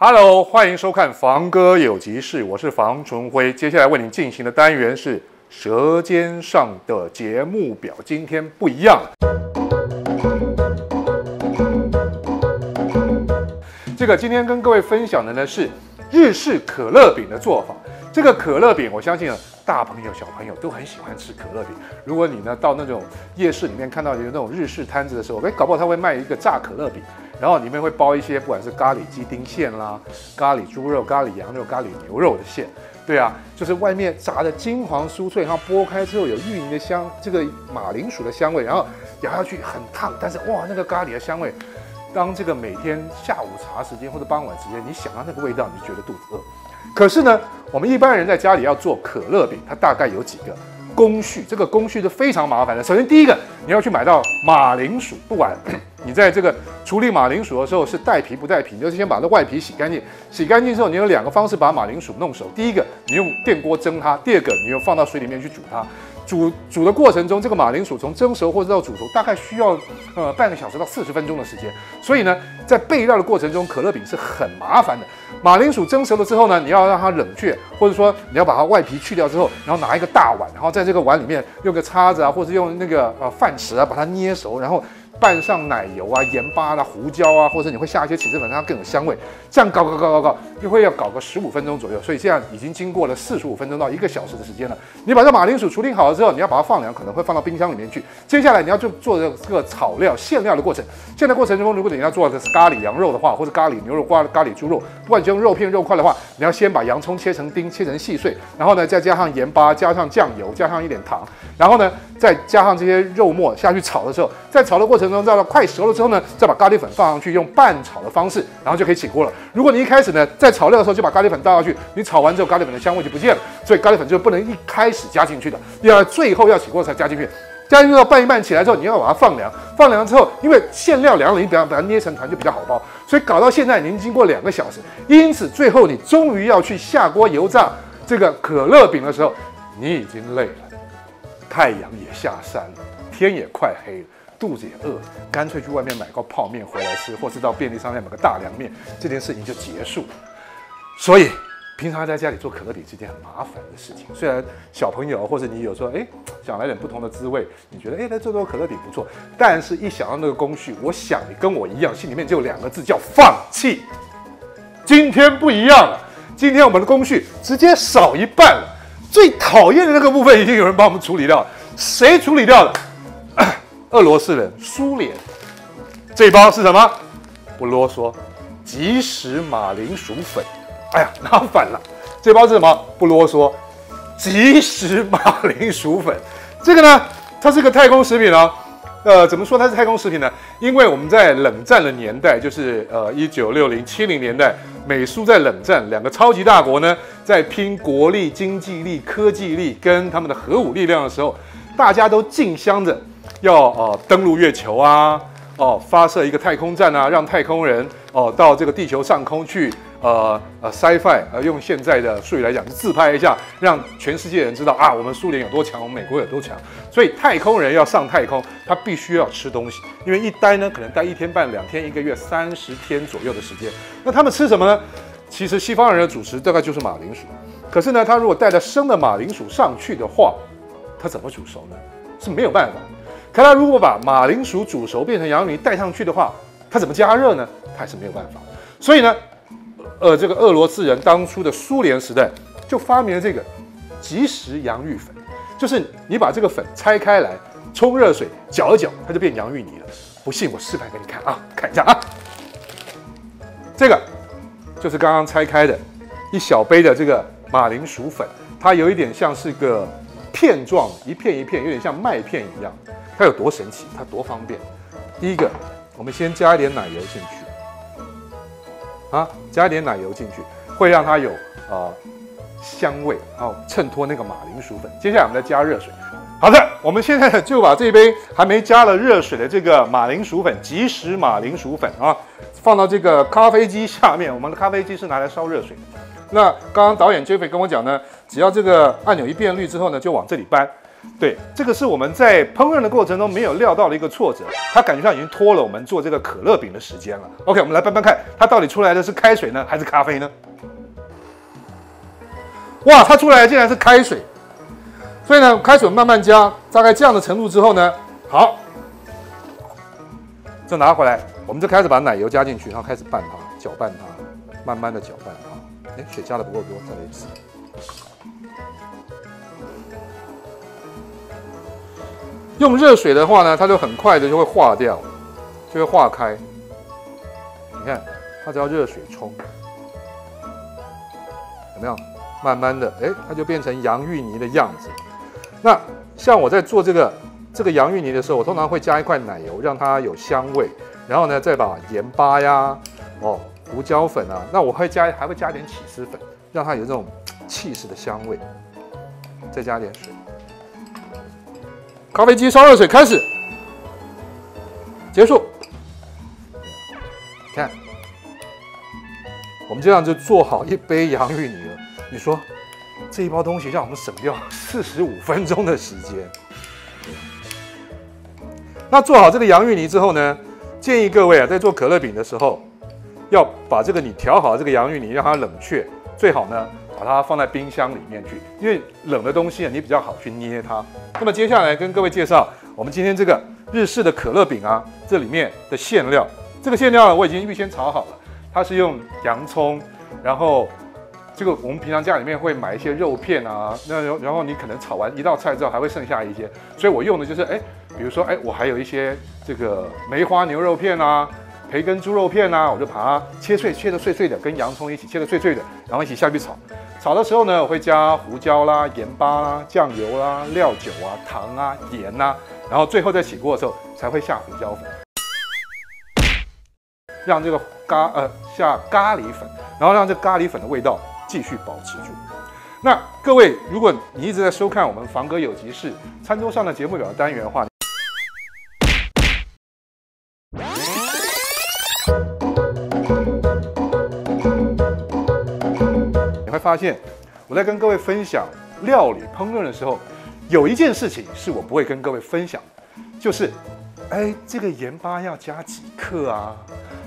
Hello，欢迎收看房哥有急事，我是房纯辉。接下来为您进行的单元是《舌尖上的节目表》，今天不一样。这个今天跟各位分享的呢是日式可乐饼的做法。这个可乐饼，我相信啊，大朋友小朋友都很喜欢吃可乐饼。如果你呢到那种夜市里面看到有那种日式摊子的时候，哎，搞不好他会卖一个炸可乐饼，然后里面会包一些不管是咖喱鸡丁馅啦、咖喱猪肉、咖喱羊肉、咖喱牛肉的馅。对啊，就是外面炸的金黄酥脆，然后剥开之后有芋泥的香，这个马铃薯的香味，然后咬下去很烫，但是哇，那个咖喱的香味。当这个每天下午茶时间或者傍晚时间，你想到那个味道，你就觉得肚子饿。可是呢，我们一般人在家里要做可乐饼，它大概有几个工序，这个工序是非常麻烦的。首先，第一个你要去买到马铃薯，不管 你在这个处理马铃薯的时候是带皮不带皮，你就是先把这外皮洗干净。洗干净之后，你有两个方式把马铃薯弄熟：第一个，你用电锅蒸它；第二个，你用放到水里面去煮它。煮煮的过程中，这个马铃薯从蒸熟或者到煮熟，大概需要呃半个小时到四十分钟的时间。所以呢，在备料的过程中，可乐饼是很麻烦的。马铃薯蒸熟了之后呢，你要让它冷却，或者说你要把它外皮去掉之后，然后拿一个大碗，然后在这个碗里面用个叉子啊，或者用那个呃饭匙啊，把它捏熟，然后。拌上奶油啊、盐巴啦、胡椒啊，或者你会下一些起司粉，让它更有香味。这样搞搞搞搞搞，一会要搞个十五分钟左右。所以这样已经经过了四十五分钟到一个小时的时间了。你把这马铃薯处理好了之后，你要把它放凉，可能会放到冰箱里面去。接下来你要就做这个炒料、馅料的过程。馅料过程中，如果你要做的是咖喱羊肉的话，或者咖喱牛肉、咖咖喱猪肉，不管你用肉片、肉块的话，你要先把洋葱切成丁，切成细碎，然后呢再加上盐巴、加上酱油、加上一点糖，然后呢再加上这些肉末下去炒的时候，在炒的过程中，到快熟了。之后呢，再把咖喱粉放上去，用拌炒的方式，然后就可以起锅了。如果你一开始呢，在炒料的时候就把咖喱粉倒下去，你炒完之后咖喱粉的香味就不见了。所以咖喱粉就不能一开始加进去的，要最后要起锅才加进去。加进去到拌一拌起来之后，你要把它放凉。放凉之后，因为馅料凉了，你比较把它捏成团就比较好包。所以搞到现在已经经过两个小时，因此最后你终于要去下锅油炸这个可乐饼的时候，你已经累了，太阳也下山了，天也快黑了。肚子也饿，干脆去外面买个泡面回来吃，或是到便利商店买个大凉面，这件事情就结束。所以，平常在家里做可乐饼是件很麻烦的事情。虽然小朋友或者你有时候哎想来点不同的滋味，你觉得哎来做做可乐饼不错，但是一想到那个工序，我想你跟我一样，心里面就有两个字叫放弃。今天不一样了，今天我们的工序直接少一半了。最讨厌的那个部分已经有人帮我们处理掉了，谁处理掉了？俄罗斯人、苏联，这包是什么？不啰嗦，即食马铃薯粉。哎呀，拿反了，这包是什么？不啰嗦，即食马铃薯粉。这个呢，它是个太空食品哦。呃，怎么说它是太空食品呢？因为我们在冷战的年代，就是呃一九六零七零年代，美苏在冷战，两个超级大国呢，在拼国力、经济力、科技力跟他们的核武力量的时候，大家都竞相着。要呃登陆月球啊，哦发射一个太空站啊，让太空人哦到这个地球上空去呃呃 sci-fi 呃用现在的术语来讲，自拍一下，让全世界人知道啊我们苏联有多强，我们美国有多强。所以太空人要上太空，他必须要吃东西，因为一待呢可能待一天半、两天、一个月、三十天左右的时间。那他们吃什么呢？其实西方人的主食大概就是马铃薯。可是呢，他如果带着生的马铃薯上去的话，他怎么煮熟呢？是没有办法。可他如果把马铃薯煮熟变成洋芋泥带上去的话，它怎么加热呢？它还是没有办法。所以呢，呃，这个俄罗斯人当初的苏联时代就发明了这个即食洋芋粉，就是你把这个粉拆开来，冲热水搅一搅，它就变洋芋泥了。不信我示范给你看啊，看一下啊，这个就是刚刚拆开的一小杯的这个马铃薯粉，它有一点像是个片状，一片一片，有点像麦片一样。它有多神奇？它多方便？第一个，我们先加一点奶油进去，啊，加一点奶油进去，会让它有呃香味，然后衬托那个马铃薯粉。接下来我们再加热水。好的，我们现在就把这杯还没加了热水的这个马铃薯粉，即食马铃薯粉啊，放到这个咖啡机下面。我们的咖啡机是拿来烧热水的。那刚刚导演 Jeffrey 跟我讲呢，只要这个按钮一变绿之后呢，就往这里搬。对，这个是我们在烹饪的过程中没有料到的一个挫折，它感觉上已经拖了我们做这个可乐饼的时间了。OK，我们来拌拌看，它到底出来的是开水呢，还是咖啡呢？哇，它出来竟然是开水，所以呢，开水慢慢加，大概这样的程度之后呢，好，就拿回来，我们就开始把奶油加进去，然后开始拌它，搅拌它，慢慢的搅拌它。哎，水加的不够多，再来一次。用热水的话呢，它就很快的就会化掉，就会化开。你看，它只要热水冲，怎么样？慢慢的，哎，它就变成洋芋泥的样子。那像我在做这个这个洋芋泥的时候，我通常会加一块奶油，让它有香味。然后呢，再把盐巴呀，哦，胡椒粉啊，那我会加还会加点起司粉，让它有这种气势的香味。再加点水。咖啡机烧热水，开始，结束。看，我们这样就做好一杯洋芋泥了。你说，这一包东西让我们省掉四十五分钟的时间。那做好这个洋芋泥之后呢，建议各位啊，在做可乐饼的时候，要把这个你调好这个洋芋泥让它冷却，最好呢。把它放在冰箱里面去，因为冷的东西啊，你比较好去捏它。那么接下来跟各位介绍，我们今天这个日式的可乐饼啊，这里面的馅料，这个馅料我已经预先炒好了，它是用洋葱，然后这个我们平常家里面会买一些肉片啊，那然后你可能炒完一道菜之后还会剩下一些，所以我用的就是哎，比如说哎，我还有一些这个梅花牛肉片啊。培根猪肉片呐，我就把它切碎，切的碎碎的，跟洋葱一起切的碎碎的，然后一起下去炒。炒的时候呢，我会加胡椒啦、盐巴啦、酱油啦、料酒啊、糖啊、盐呐，然后最后在起锅的时候才会下胡椒粉，让这个咖呃下咖喱粉，然后让这咖喱粉的味道继续保持住。那各位，如果你一直在收看我们房哥有急事餐桌上的节目表的单元的话，发现我在跟各位分享料理烹饪的时候，有一件事情是我不会跟各位分享，就是，哎，这个盐巴要加几克啊？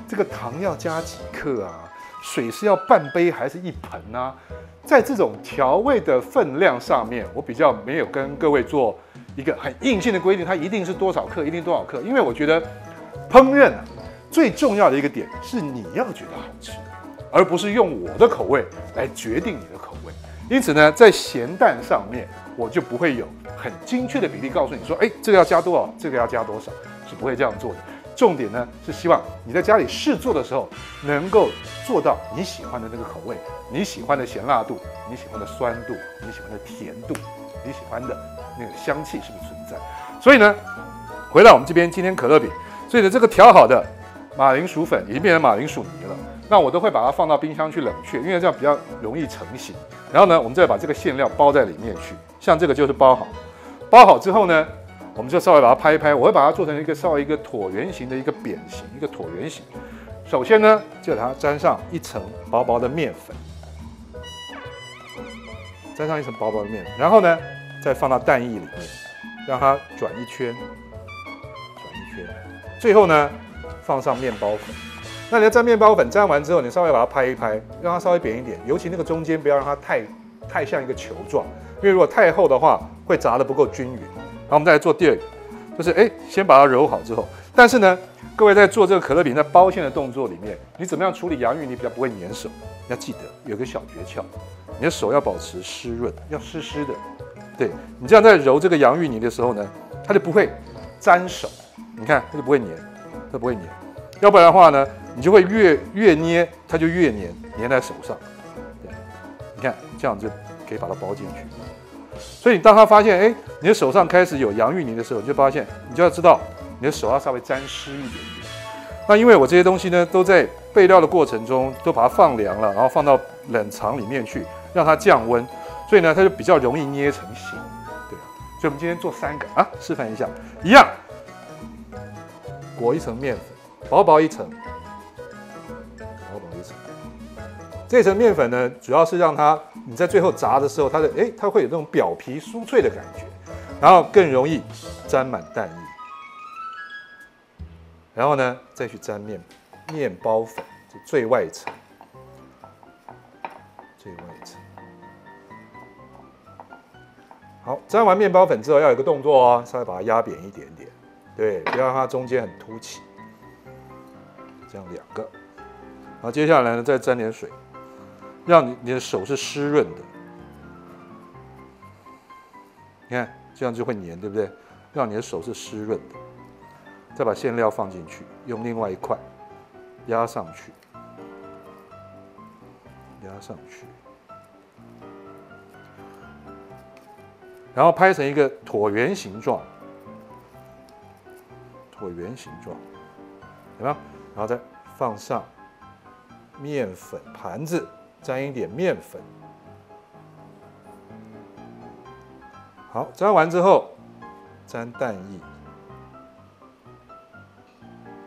这个糖要加几克啊？水是要半杯还是一盆呢？在这种调味的分量上面，我比较没有跟各位做一个很硬性的规定，它一定是多少克，一定多少克，因为我觉得烹饪啊，最重要的一个点是你要觉得好吃。而不是用我的口味来决定你的口味，因此呢，在咸淡上面，我就不会有很精确的比例告诉你说，哎，这个要加多少，这个要加多少，是不会这样做的。重点呢，是希望你在家里试做的时候，能够做到你喜欢的那个口味，你喜欢的咸辣度，你喜欢的酸度，你喜欢的甜度，你喜欢的那个香气是不是存在？所以呢，回到我们这边今天可乐饼，所以呢，这个调好的马铃薯粉已经变成马铃薯泥了。那我都会把它放到冰箱去冷却，因为这样比较容易成型。然后呢，我们再把这个馅料包在里面去，像这个就是包好。包好之后呢，我们就稍微把它拍一拍，我会把它做成一个稍微一个椭圆形的一个扁形，一个椭圆形。首先呢，就把它沾上一层薄薄的面粉，沾上一层薄薄的面，然后呢，再放到蛋液里面，让它转一圈，转一圈，最后呢，放上面包粉。那你要沾面包粉，沾完之后，你稍微把它拍一拍，让它稍微扁一点，尤其那个中间不要让它太太像一个球状，因为如果太厚的话，会炸得不够均匀。好，我们再来做第二个，就是哎，先把它揉好之后，但是呢，各位在做这个可乐饼在包馅的动作里面，你怎么样处理洋芋泥比较不会粘手？要记得有个小诀窍，你的手要保持湿润，要湿湿的。对你这样在揉这个洋芋泥的时候呢，它就不会粘手，你看它就不会粘，它不会粘。要不然的话呢？你就会越越捏，它就越黏，黏在手上。你看这样就可以把它包进去。所以你当他发现，哎，你的手上开始有洋芋泥的时候，你就发现，你就要知道，你的手要稍微沾湿一点点。那因为我这些东西呢，都在备料的过程中都把它放凉了，然后放到冷藏里面去，让它降温，所以呢，它就比较容易捏成型。对，所以我们今天做三个啊，示范一下，一样，裹一层面粉，薄薄一层。薄薄一层这层面粉呢，主要是让它你在最后炸的时候，它的哎，它会有那种表皮酥脆的感觉。然后更容易沾满蛋液。然后呢，再去沾面面包粉，就最外层，最外层。好，沾完面包粉之后，要有个动作哦，稍微把它压扁一点点，对，不要让它中间很凸起。这样两个，然后接下来呢，再沾点水，让你你的手是湿润的。你看，这样就会粘，对不对？让你的手是湿润的。再把馅料放进去，用另外一块压上去，压上去，然后拍成一个椭圆形状，椭圆形状，有没有？然后再放上面粉盘子，沾一点面粉。好，沾完之后，沾蛋液。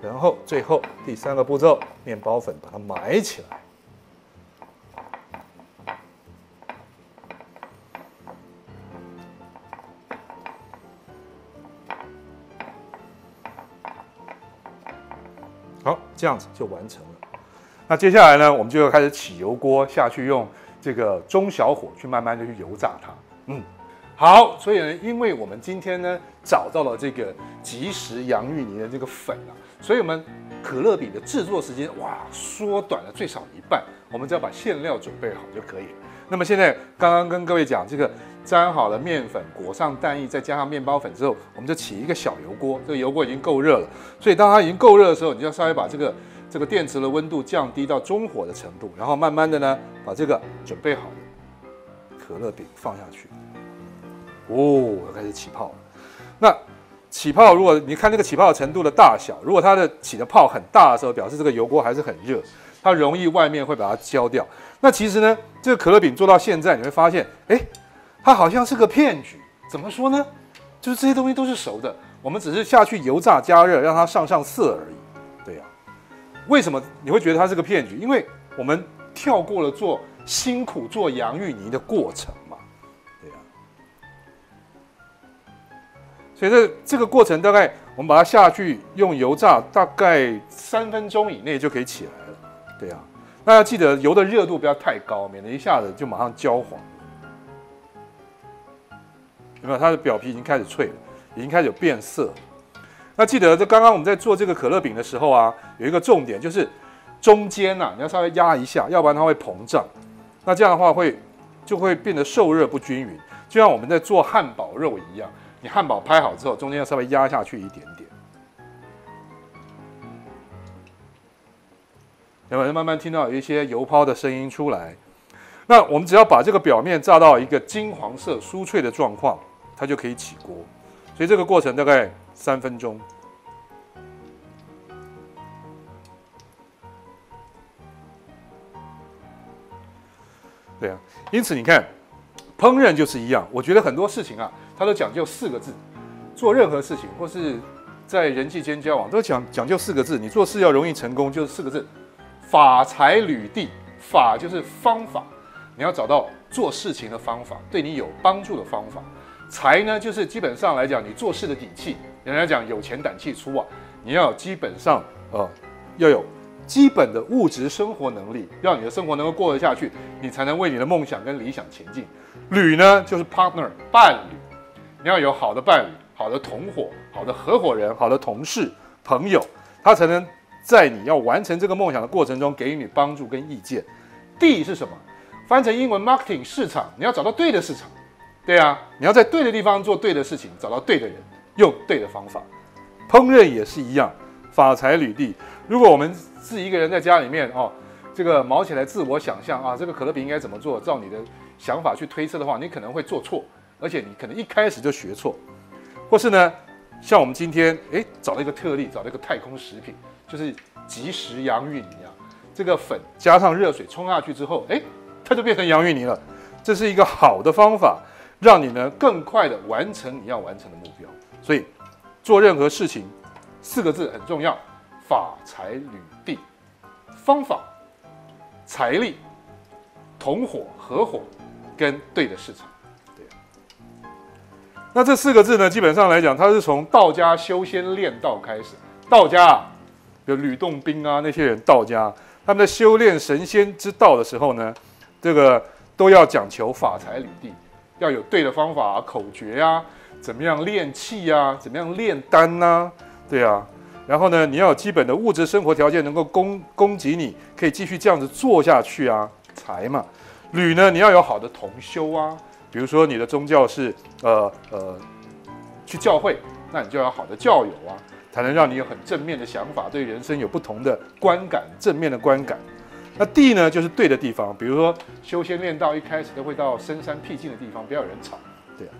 然后最后第三个步骤，面包粉把它埋起来。这样子就完成了。那接下来呢，我们就要开始起油锅下去，用这个中小火去慢慢的去油炸它。嗯，好，所以呢，因为我们今天呢找到了这个即食洋芋泥的这个粉啊。所以，我们可乐饼的制作时间哇，缩短了最少一半。我们只要把馅料准备好就可以。那么现在刚刚跟各位讲，这个沾好了面粉，裹上蛋液，再加上面包粉之后，我们就起一个小油锅。这个油锅已经够热了，所以当它已经够热的时候，你就要稍微把这个这个电池的温度降低到中火的程度，然后慢慢的呢，把这个准备好可乐饼放下去。哦，要开始起泡了。那起泡，如果你看这个起泡程度的大小，如果它的起的泡很大的时候，表示这个油锅还是很热，它容易外面会把它焦掉。那其实呢，这个可乐饼做到现在，你会发现，哎，它好像是个骗局。怎么说呢？就是这些东西都是熟的，我们只是下去油炸加热，让它上上色而已。对呀，为什么你会觉得它是个骗局？因为我们跳过了做辛苦做洋芋泥的过程嘛。对呀。所以这这个过程大概我们把它下去用油炸，大概三分钟以内就可以起来。对呀，那要记得油的热度不要太高，免得一下子就马上焦黄。有没有？它的表皮已经开始脆了，已经开始有变色。那记得这刚刚我们在做这个可乐饼的时候啊，有一个重点就是中间呐，你要稍微压一下，要不然它会膨胀。那这样的话会就会变得受热不均匀，就像我们在做汉堡肉一样。你汉堡拍好之后，中间要稍微压下去一点点，然后慢慢听到有一些油泡的声音出来。那我们只要把这个表面炸到一个金黄色、酥脆的状况，它就可以起锅。所以这个过程大概三分钟。对啊，因此你看，烹饪就是一样。我觉得很多事情啊。它都讲究四个字，做任何事情或是在人际间交往，都讲讲究四个字。你做事要容易成功，就是四个字：法财履地。法就是方法，你要找到做事情的方法，对你有帮助的方法。财呢，就是基本上来讲，你做事的底气。人家讲有钱胆气粗啊，你要基本上呃要有基本的物质生活能力，让你的生活能够过得下去，你才能为你的梦想跟理想前进。履呢，就是 partner 伴侣。你要有好的伴侣、好的同伙、好的合伙人、好的同事、朋友，他才能在你要完成这个梦想的过程中给予你帮助跟意见。D 是什么？翻成英文 marketing 市场，你要找到对的市场。对啊，你要在对的地方做对的事情，找到对的人，用对的方法。烹饪也是一样，法财履地。如果我们自己一个人在家里面哦，这个毛起来自我想象啊，这个可乐饼应该怎么做，照你的想法去推测的话，你可能会做错。而且你可能一开始就学错，或是呢，像我们今天哎找了一个特例，找了一个太空食品，就是即食洋芋泥啊。这个粉加上热水冲下去之后，哎，它就变成洋芋泥了。这是一个好的方法，让你呢更快的完成你要完成的目标。所以做任何事情，四个字很重要：法财履地。方法、财力、同伙合伙，跟对的市场。那这四个字呢，基本上来讲，它是从道家修仙练道开始。道家，有吕洞宾啊那些人，道家他们在修炼神仙之道的时候呢，这个都要讲求法财履地，要有对的方法、口诀呀，怎么样练气呀，怎么样炼丹呐，对啊。然后呢，你要有基本的物质生活条件，能够供供给你，可以继续这样子做下去啊，财嘛。吕呢，你要有好的同修啊。比如说你的宗教是呃呃去教会，那你就要好的教友啊，才能让你有很正面的想法，对人生有不同的观感，正面的观感。那地呢，就是对的地方，比如说修仙练道，一开始都会到深山僻静的地方，不要有人吵。对啊。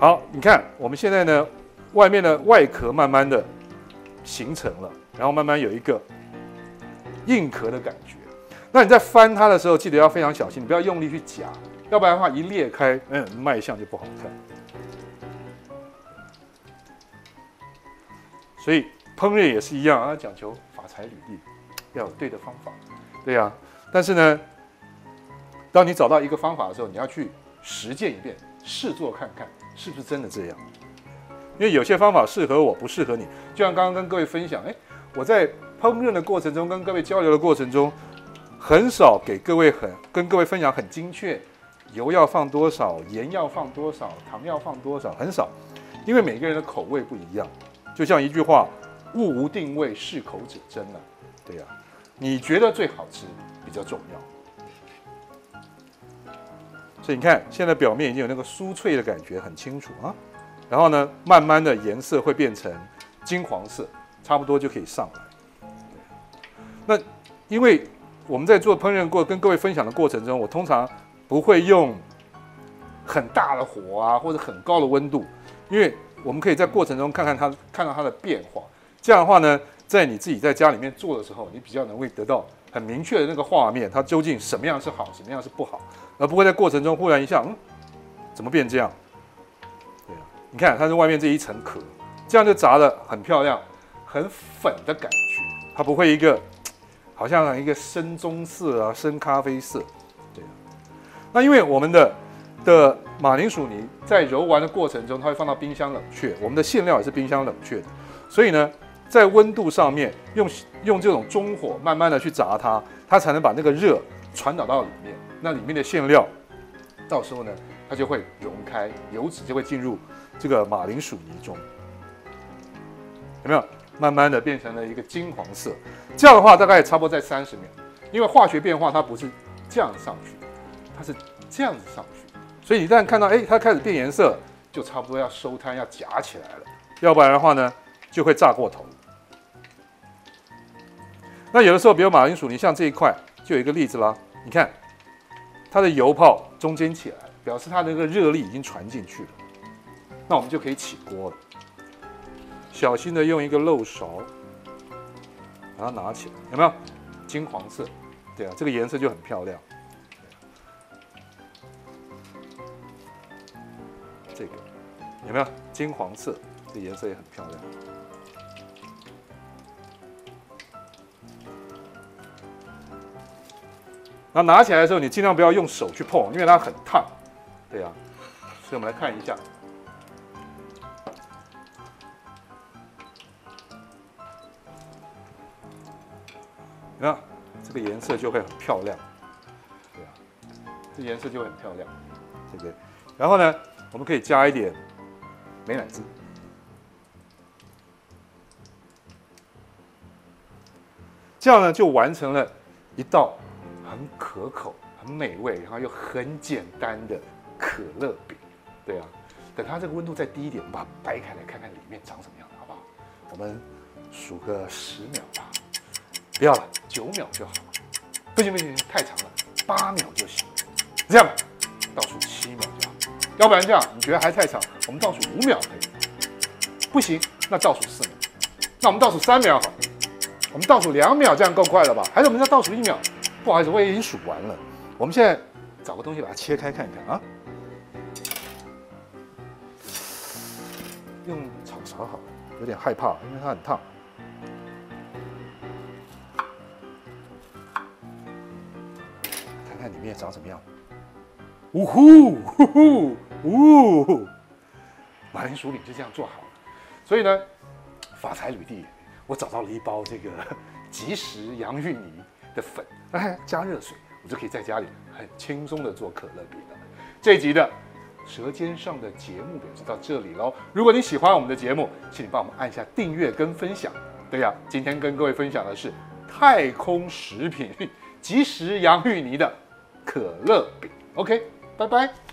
好，你看我们现在呢，外面的外壳慢慢的形成了，然后慢慢有一个硬壳的感觉。那你在翻它的时候，记得要非常小心，你不要用力去夹，要不然的话一裂开，嗯，卖相就不好看。所以烹饪也是一样啊，讲求法财履地，要有对的方法，对呀。但是呢，当你找到一个方法的时候，你要去实践一遍，试做看看是不是真的这样。因为有些方法适合我，不适合你。就像刚刚跟各位分享，哎，我在烹饪的过程中，跟各位交流的过程中。很少给各位很跟各位分享很精确，油要放多少，盐要放多少，糖要放多少，很少，因为每个人的口味不一样。就像一句话，物无定位，适口者真啊，对呀，你觉得最好吃比较重要。所以你看，现在表面已经有那个酥脆的感觉，很清楚啊。然后呢，慢慢的颜色会变成金黄色，差不多就可以上来。那因为。我们在做烹饪过跟各位分享的过程中，我通常不会用很大的火啊，或者很高的温度，因为我们可以在过程中看看它，看到它的变化。这样的话呢，在你自己在家里面做的时候，你比较能会得到很明确的那个画面，它究竟什么样是好，什么样是不好，而不会在过程中忽然一下，嗯，怎么变这样？对啊，你看它是外面这一层壳，这样就炸的很漂亮，很粉的感觉，它不会一个。好像一个深棕色啊，深咖啡色，对啊。那因为我们的的马铃薯泥在揉完的过程中，它会放到冰箱冷却，我们的馅料也是冰箱冷却的，所以呢，在温度上面用用这种中火慢慢的去炸它，它才能把那个热传导到里面，那里面的馅料到时候呢，它就会溶开，油脂就会进入这个马铃薯泥中，有没有？慢慢的变成了一个金黄色，这样的话大概差不多在三十秒，因为化学变化它不是这样上去，它是这样子上去，所以一旦看到哎它开始变颜色，就差不多要收摊要夹起来了，要不然的话呢就会炸过头。那有的时候，比如马铃薯你像这一块就有一个例子啦，你看它的油泡中间起来，表示它的那个热力已经传进去了，那我们就可以起锅了。小心的用一个漏勺把它拿起来，有没有金黄色？对啊，这个颜色就很漂亮。有没有金黄色？这颜色也很漂亮。那拿起来的时候，你尽量不要用手去碰，因为它很烫。对啊，所以我们来看一下。你看，这个颜色就会很漂亮，对啊，这颜色就很漂亮，对不对？然后呢，我们可以加一点美乃滋，这样呢就完成了一道很可口、很美味，然后又很简单的可乐饼，对啊。等它这个温度再低一点，我们把它掰开来看看里面长什么样的，好不好？我们数个十秒吧。不要了，九秒就好。不行不行，太长了，八秒就行。这样吧，倒数七秒就好。要不然这样，你觉得还太长？我们倒数五秒可以。不行，那倒数四秒。那我们倒数三秒好。我们倒数两秒，这样够快了吧？还是我们再倒数一秒？不好意思，我已经数完了。我们现在找个东西把它切开看一看啊。用炒勺好，有点害怕，因为它很烫。看看里面长什么样？呜呼呼呼，呜，马铃薯饼就这样做好了。所以呢，发财旅地，我找到了一包这个即食洋芋泥的粉，哎，加热水，我就可以在家里很轻松的做可乐饼了。这一集的《舌尖上的节目》就到这里喽。如果你喜欢我们的节目，请你帮我们按下订阅跟分享。对呀，今天跟各位分享的是太空食品即食洋芋泥的可乐饼。OK，拜拜。